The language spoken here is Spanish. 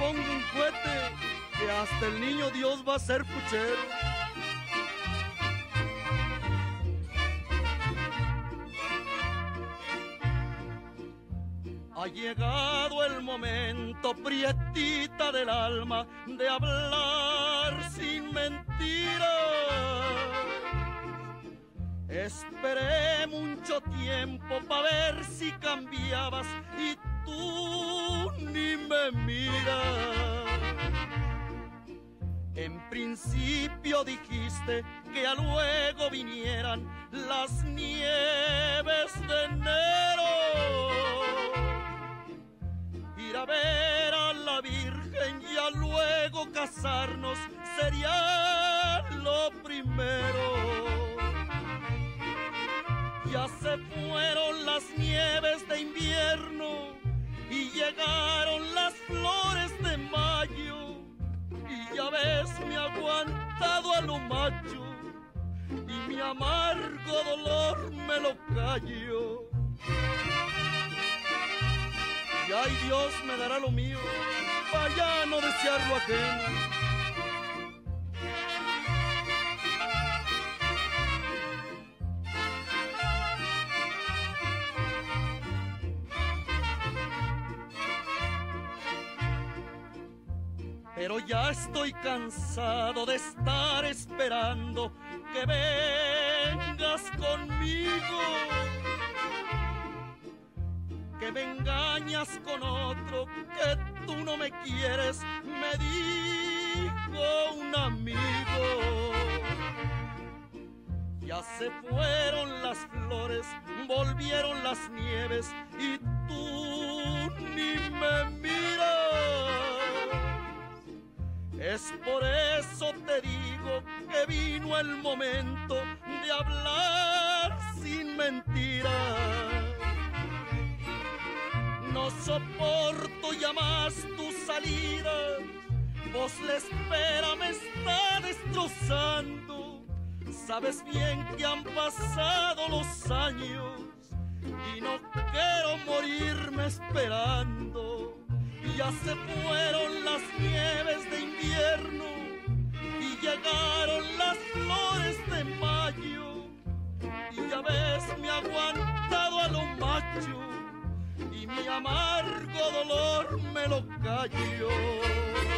pongo un cohete que hasta el niño Dios va a ser puchero. Ha llegado el momento, prietita del alma, de hablar sin mentiras. Esperé mucho tiempo para ver si cambiabas y tú ni me que a luego vinieran las nieves de enero ir a ver a la Virgen y a luego casarnos sería lo primero. Ya se fueron las nieves de invierno y llegaron las flores de mayo. A lo macho y mi amargo dolor me lo callo y ay Dios me dará lo mío, vaya no desear lo ajeno. Pero ya estoy cansado de estar esperando que vengas conmigo que me engañas con otro, que tú no me quieres, me dijo un amigo. Ya se fueron las flores, volvieron las nieves y eso te digo que vino el momento de hablar sin mentiras. No soporto ya más tu salida, vos la espera me está destrozando. Sabes bien que han pasado los años y no quiero morirme esperando. Ya se fueron las nieves de invierno amargo dolor me lo callo.